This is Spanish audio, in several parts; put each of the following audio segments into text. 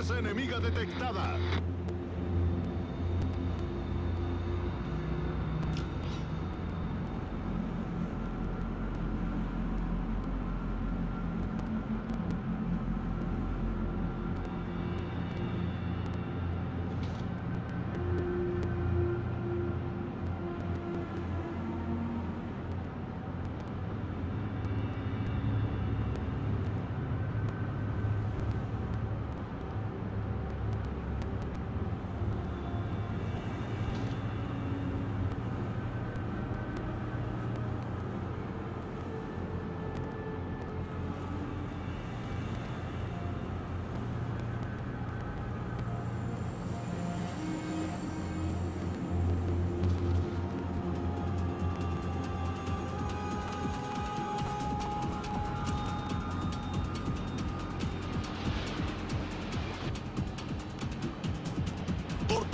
Fuerza enemiga detectada.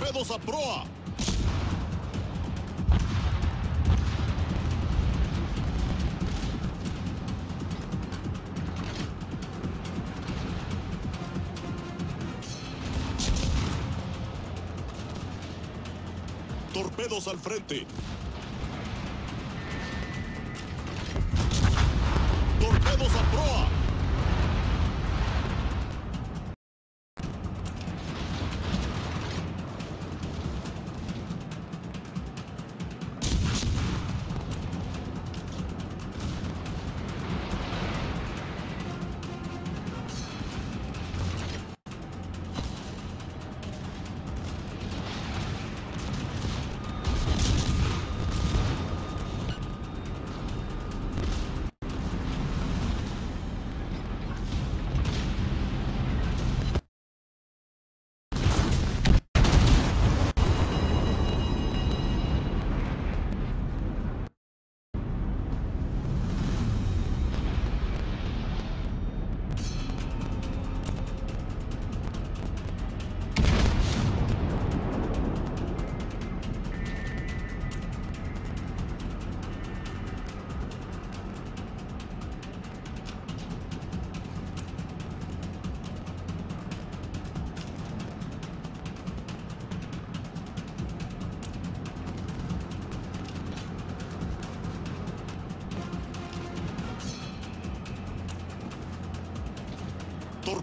¡Torpedos a proa! ¡Torpedos al frente!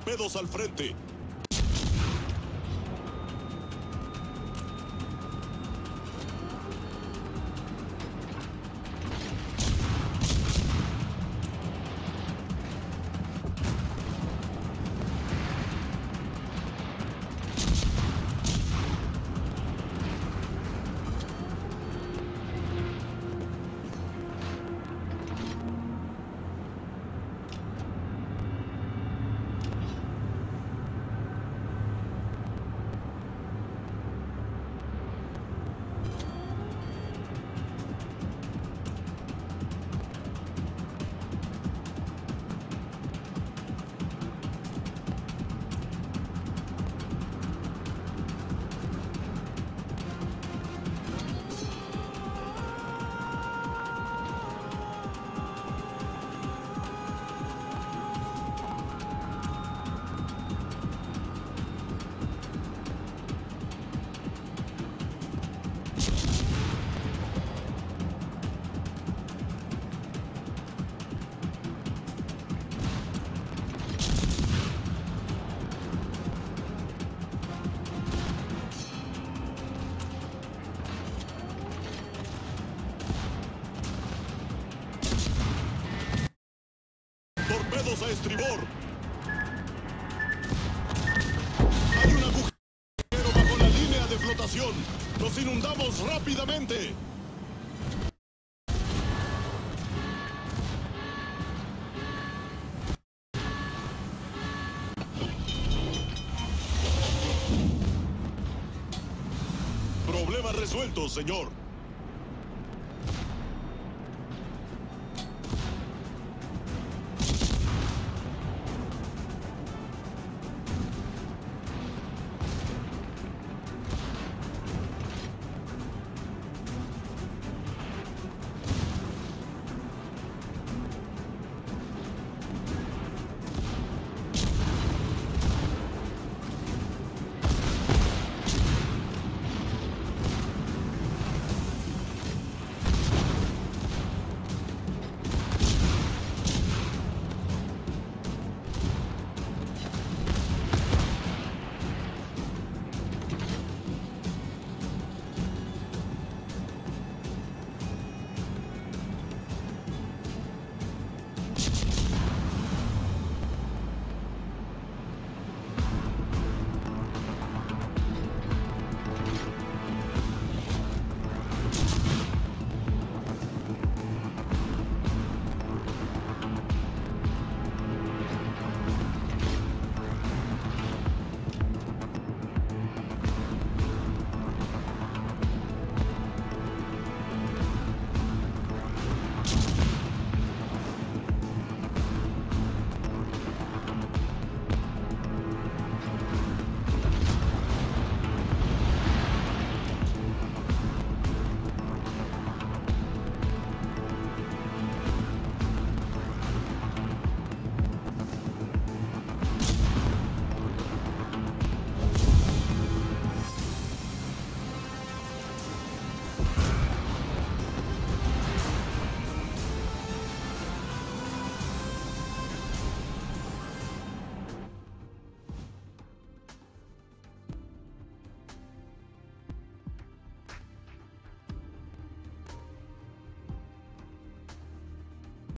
¡Torpedos al frente! Estribor! ¡Hay un agujero bajo la línea de flotación! ¡Nos inundamos rápidamente! Problema resuelto, señor.